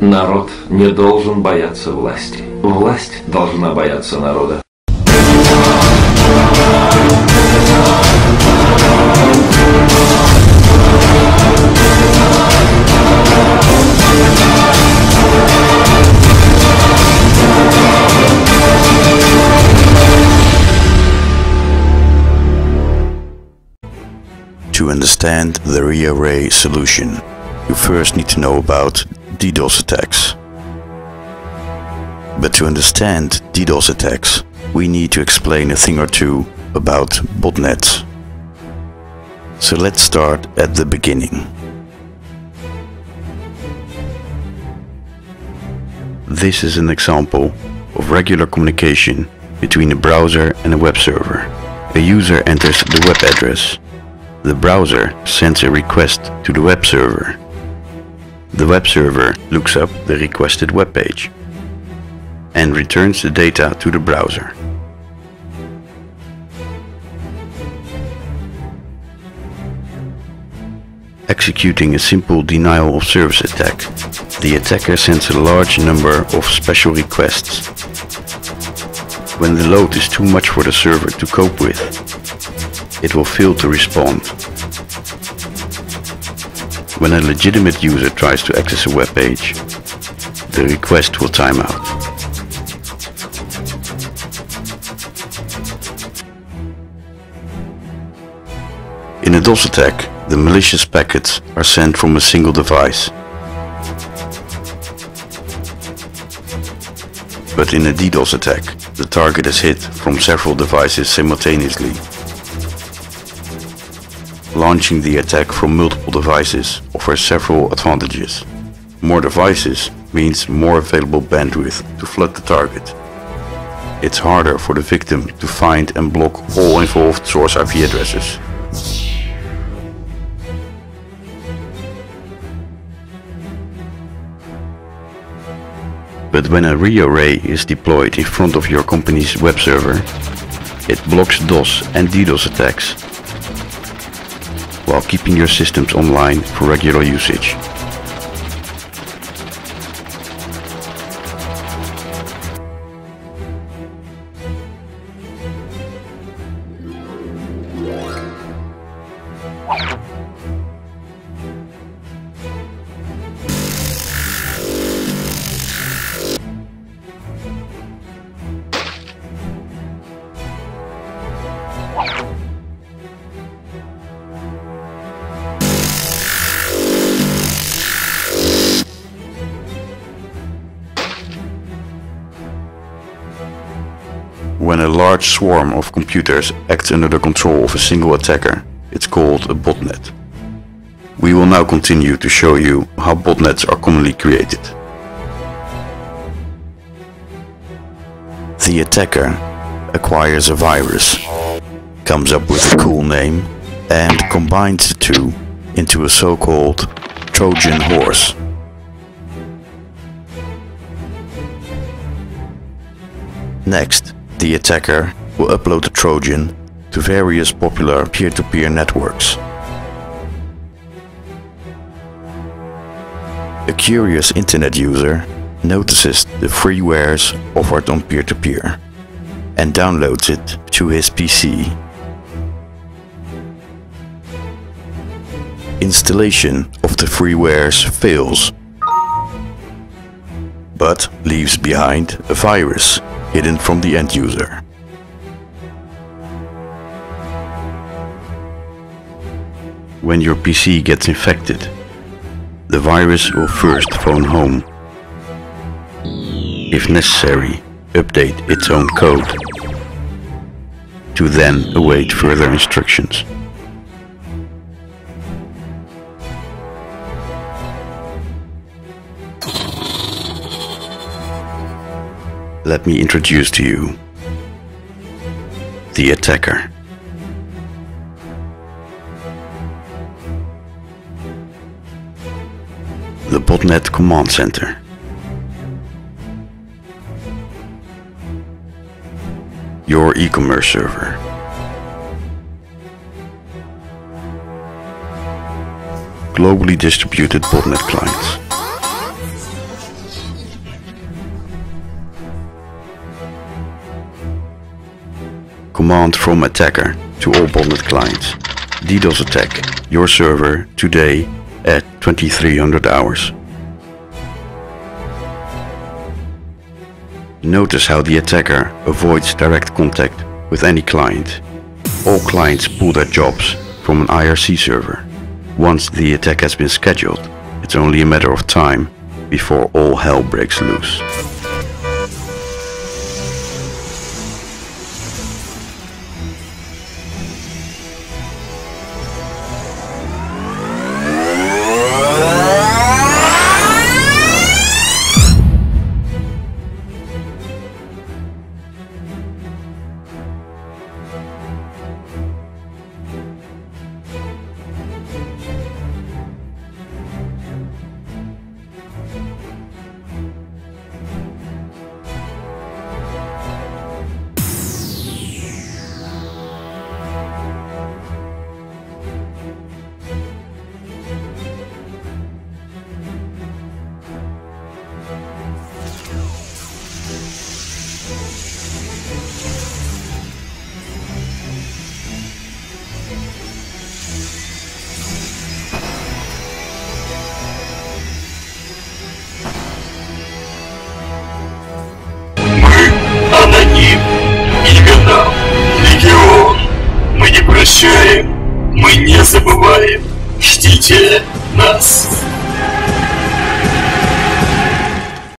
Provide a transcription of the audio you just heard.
Народ не должен бояться власти. Власть должна бояться народа. To understand the rearray solution, you first need to know about DDoS attacks. But to understand DDoS attacks, we need to explain a thing or two about botnets. So let's start at the beginning. This is an example of regular communication between a browser and a web server. A user enters the web address. The browser sends a request to the web server. The web server looks up the requested web page and returns the data to the browser. Executing a simple denial of service attack, the attacker sends a large number of special requests. When the load is too much for the server to cope with, it will fail to respond. When a legitimate user tries to access a web page, the request will time out. In a DOS attack, the malicious packets are sent from a single device. But in a DDoS attack, the target is hit from several devices simultaneously. Launching the attack from multiple devices offers several advantages. More devices means more available bandwidth to flood the target. It's harder for the victim to find and block all involved source IP addresses. But when a RioRey is deployed in front of your company's web server, it blocks DOS and DDoS attacks while keeping your systems online for regular usage. When a large swarm of computers acts under the control of a single attacker, it's called a botnet. We will now continue to show you how botnets are commonly created. The attacker acquires a virus, comes up with a cool name, and combines the two into a so-called Trojan horse. Next, the attacker will upload the Trojan to various popular peer-to-peer networks. A curious internet user notices the freewares offered on peer-to-peer and downloads it to his PC. Installation of the freewares fails, but leaves behind a virus hidden from the end user. When your PC gets infected, the virus will first phone home. If necessary, update its own code to then await further instructions. Let me introduce to you the attacker. The botnet command center. Your e-commerce server. Globally distributed botnet clients. Command from attacker to all botnet clients. DDoS attack your server today at 2300 hours. Notice how the attacker avoids direct contact with any client. All clients pull their jobs from an IRC server. Once the attack has been scheduled, it's only a matter of time before all hell breaks loose. ちます。